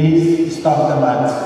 Please stop the mat.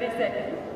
30 seconds.